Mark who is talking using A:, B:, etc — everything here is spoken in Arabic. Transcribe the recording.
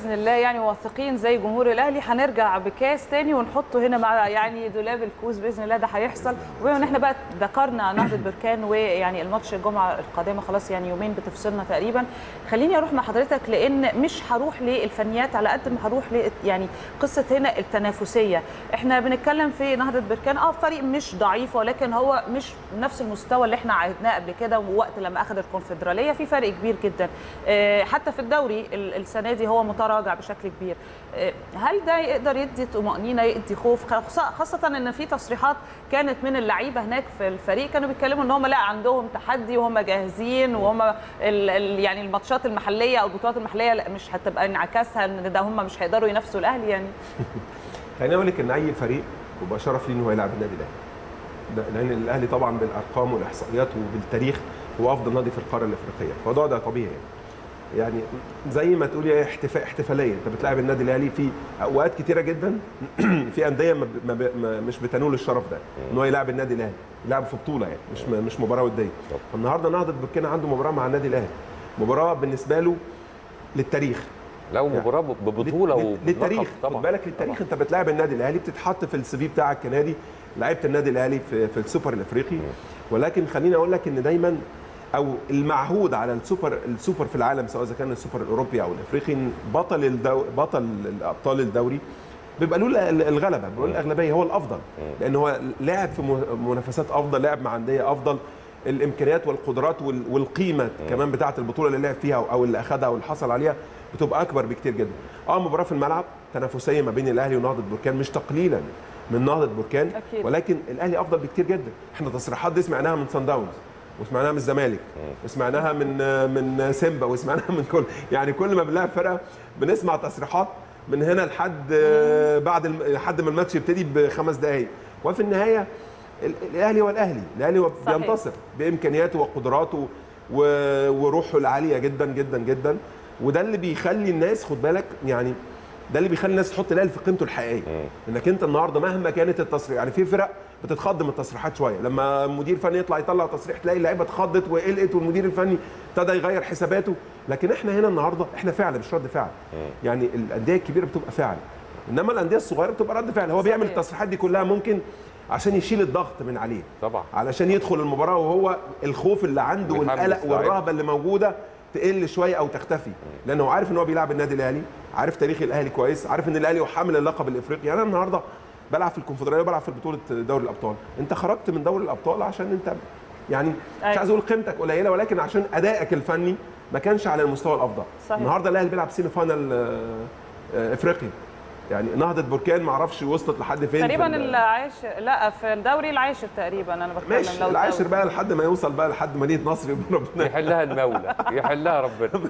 A: بإذن الله يعني واثقين زي جمهور الأهلي. هنرجع بكاس تاني ونحطه هنا مع يعني دولاب الكوز بإذن الله. ده هيحصل. وبما إن إحنا بقى ذكرنا نهضة بركان ويعني الماتش الجمعة القادمة خلاص يعني يومين بتفصلنا تقريبا. خليني أروح مع حضرتك لأن مش هروح للفنيات على قد ما هروح ل يعني قصة هنا التنافسية. إحنا بنتكلم في نهضة بركان. آه فريق مش ضعيف ولكن هو مش نفس المستوى اللي إحنا عهدناه قبل كده ووقت لما أخذ الكونفدرالية. في فرق كبير جدا. آه، حتى في الدوري ال- السنة دي هو متراجع بشكل كبير. آه، هل ده يقدر يدي طمأنينة يدي خوف؟ خاصة- إن في تصريحات كانت من اللعيبة هناك في الفريق كانوا بيتكلموا إن هم لا عندهم تحدي وهم جاهزين وهم يعني الماتشات المحلية أو البطولات المحلية لا مش هتبقى انعكاسها إن ده هم مش هيقدروا ينافسوا الأهلي يعني.
B: خليني أقول لك إن أي فريق بيبقى شرف ليه ان هو يلعب النادي الاهلي ده- لأن الأهلي طبعا بالأرقام والإحصائيات وبالتاريخ هو أفضل نادي في القارة الإفريقية فده ده طبيعي. يعني يعني زي ما تقولي احتفاء احتفالية. انت بتلاعب النادي الأهلي في أوقات كتيرة جدا. في أندية ما ب- ما مش بتنول الشرف ده إن هو يلعب النادي الأهلي. يلعب في بطولة يعني مش م- مش مباراة ودية. النهارده نهضة بركينا عنده مباراة مع النادي الأهلي. مباراة بالنسبة له للتاريخ.
C: لو مباراه ببطولة
B: للتاريخ. خد
C: طبعا
B: بالك للتاريخ انت بتلاعب النادي الأهلي بتتحط في السي في بتاعك كنادي. لعيبه النادي الأهلي في, في السوبر الأفريقي. ولكن خليني أقول لك إن دايما أو المعهود على السوبر السوبر في العالم سواء إذا كان السوبر الأوروبي أو الأفريقي بطل الدو بطل الأبطال الدوري بيبقى له ال- الغلبة بيبقى له الأغلبية هو الأفضل. لأن هو لعب في منافسات أفضل لعب مع أندية أفضل الإمكانيات والقدرات وال- والقيمة كمان بتاعة البطولة اللي لعب فيها أو اللي اخذها أو اللي حصل عليها بتبقى أكبر بكتير جدا. آه مباراة في الملعب تنافسية ما بين الأهلي ونهضة بركان مش تقليلا من نهضة بركان
A: أكيد.
B: ولكن الأهلي أفضل بكتير جدا. إحنا التصريحات دي سمعناها من سان داونز وسمعناها من الزمالك وسمعناها من من سيمبا وسمعناها من كل يعني كل ما بنلاعب فرقة بنسمع تصريحات من هنا لحد بعد لحد ما الماتش يبتدي بخمس دقائق وفي النهاية ال- الأهلي هو الأهلي الأهلي هو. بينتصر بإمكانياته وقدراته وروحه العالية جدا جدا جدا وده اللي بيخلي الناس خد بالك يعني ده اللي بيخلي الناس تحط الاهلي في قيمته الحقيقية. إنك أنت النهارده مهما كانت التصريح يعني في فرق بتتخض من التصريحات شوية. لما مدير فني يطلع يطلع تصريح تلاقي اللعيبة اتخضت وقلقت والمدير الفني ابتدى يغير حساباته. لكن إحنا هنا النهارده إحنا فعل مش رد فعل. يعني الأندية الكبيرة بتبقى فعل. إنما الأندية الصغيرة بتبقى رد فعل. هو بيعمل. التصريحات دي كلها ممكن عشان يشيل الضغط من عليه.
C: طبعا.
B: علشان يدخل المباراة وهو الخوف اللي عنده والقلق. والرهبة اللي موجودة. تقل شوية أو تختفي. لأنه عارف إن هو بيلعب النادي الأهلي عارف تاريخ الأهلي كويس عارف إن الأهلي هو حامل اللقب الإفريقي. يعني أنا النهارده بلعب في الكونفدرالية وبلعب في بطولة دوري الأبطال. أنت خرجت من دوري الأبطال عشان أنت يعني مش
A: أيوة.
B: عايز أقول قيمتك قليلة ولكن عشان أدائك الفني ما كانش على المستوى الأفضل.
A: صحيح.
B: النهارده الأهلي بيلعب سيمي فاينال آه، آه، إفريقي. يعني نهضة بركان ما أعرفش وصلت لحد فين في
A: تقريبا
B: ال-
A: العاشر لا في الدوري العاشر تقريبا أنا بتكلم.
B: ماشي
A: لو
B: العاشر. بقى لحد ما يوصل بقى لحد مدينة نصر يبقى ربنا.
C: يحلها المولى يحلها ربنا.